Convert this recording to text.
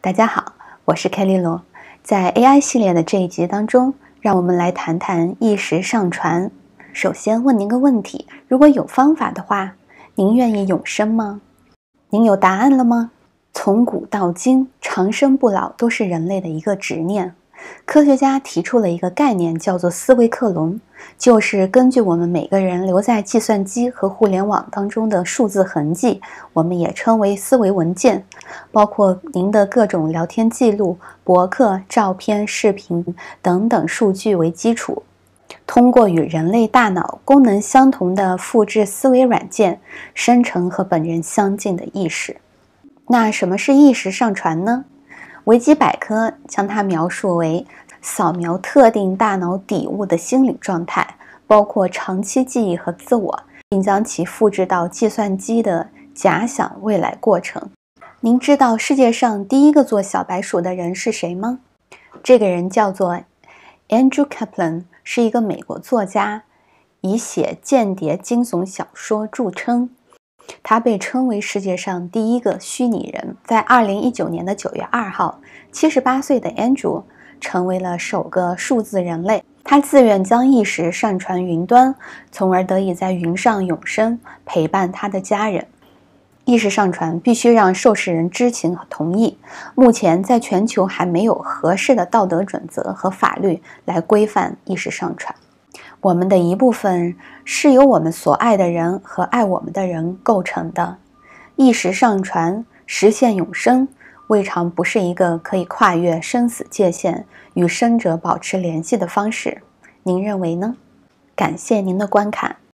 大家好，我是凯丽罗。在 AI 系列的这一集当中，让我们来谈谈意识上传。首先问您个问题：如果有方法的话，您愿意永生吗？您有答案了吗？从古到今，长生不老都是人类的一个执念。科学家提出了一个概念，叫做思维克隆，就是根据我们每个人留在计算机和互联网当中的数字痕迹，我们也称为思维文件，包括您的各种聊天记录、博客、照片、视频等等数据为基础，通过与人类大脑功能相同的复制思维软件，生成和本人相近的意识。那什么是意识上传呢？维基百科将它描述为扫描特定大脑底物的心理状态，包括长期记忆和自我，并将其复制到计算机的假想未来过程。您知道世界上第一个做小白鼠的人是谁吗？这个人叫做 Andrew Kaplan，是一个美国作家，以写间谍惊悚小说著称。他被称为世界上第一个虚拟人。在二零一九年的九月二号，七十八岁的 Andrew 成为了首个数字人类。他自愿将意识上传云端，从而得以在云上永生，陪伴他的家人。意识上传必须让受试人知情和同意。目前，在全球还没有合适的道德准则和法律来规范意识上传。我们的一部分是由我们所爱的人和爱我们的人构成的。意识上传实现永生，未尝不是一个可以跨越生死界限与生者保持联系的方式。您认为呢？感谢您的观看。